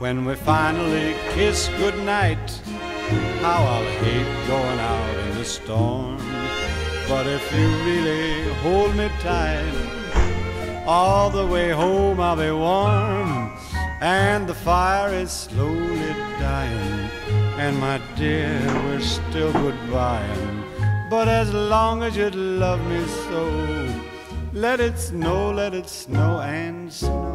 When we finally kiss goodnight, how I'll hate going out in the storm. But if you really hold me tight, all the way home I'll be warm. And the fire is slowly dying. And my dear, we're still goodbying. But as long as you love me so, let it snow, let it snow and snow.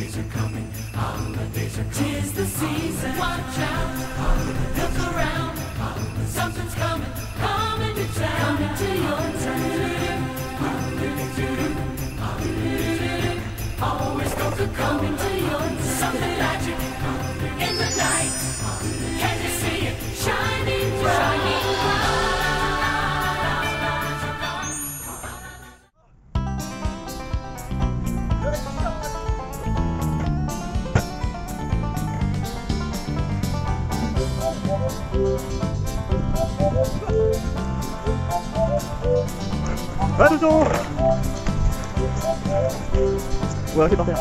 Holidays are coming, holidays are coming. Tis the season. Watch out. Va Doudon Ouais, c'est par terre.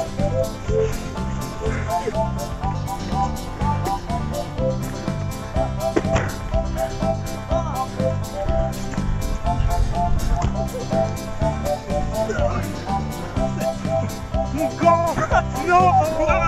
Mon gant. Non.